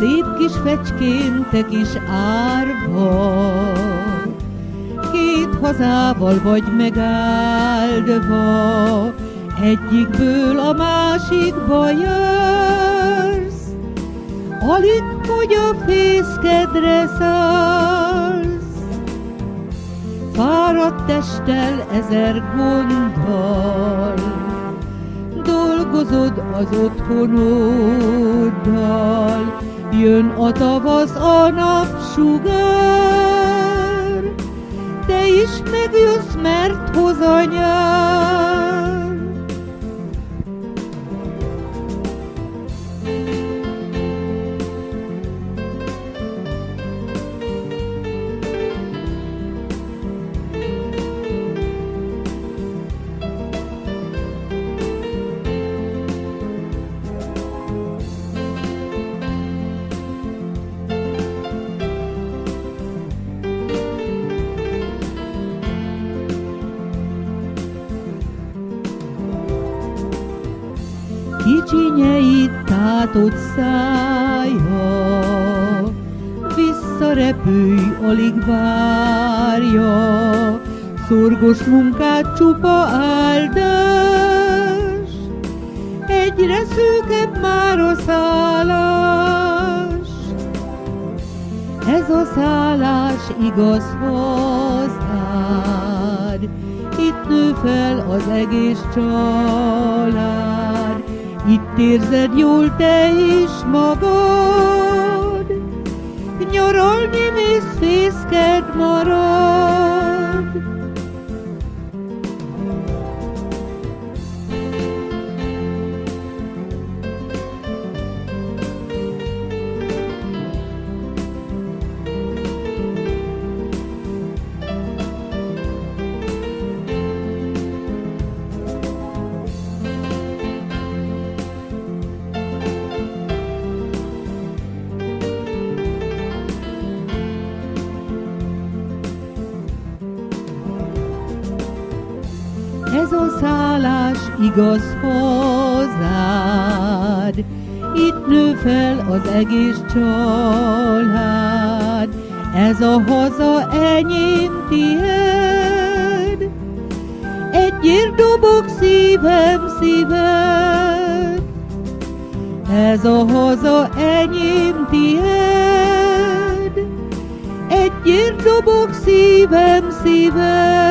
Szép kis fecskéntek is árva, Két hazával vagy megáldva, Egyikből a másikba jársz, Alig, hogy a fészkedre szállsz. Fáradt testtel ezer gonddal, Dolgozod az otthonoddal, Jön a tavasz a napsugár, Te is megjössz, mert hoz a nyár. Kicsinyeit tátott szája, visszarepülj, alig várja, szorgos munkát csupa áldás, egyre szűkebb már a szállás. Ez a szállás igaz hozzád, itt nő fel az egész család, itt érzed jól te is magad, nyaralni mész fészked marad. Ez a szállás igaz hozzád, itt nő fel az egész család. Ez a haza enyém tiéd, egyért dobok szívem szíved. Ez a haza enyém tiéd, egyért dobok szívem szíved.